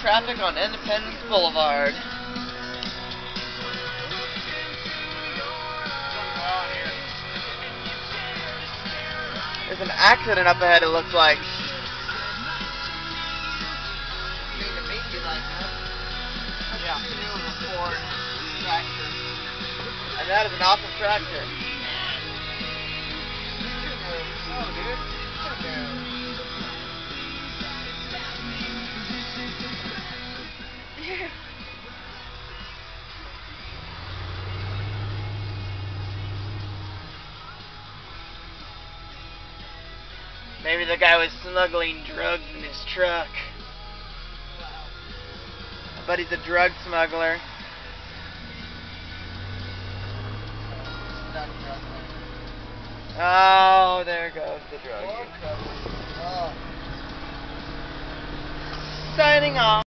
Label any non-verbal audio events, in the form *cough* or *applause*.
traffic on Independence Boulevard. There's an accident up ahead, it looks like. Yeah. And that is an awesome tractor. *laughs* Maybe the guy was smuggling drugs in his truck. But he's a drug smuggler. Oh, there goes the drug. Signing off.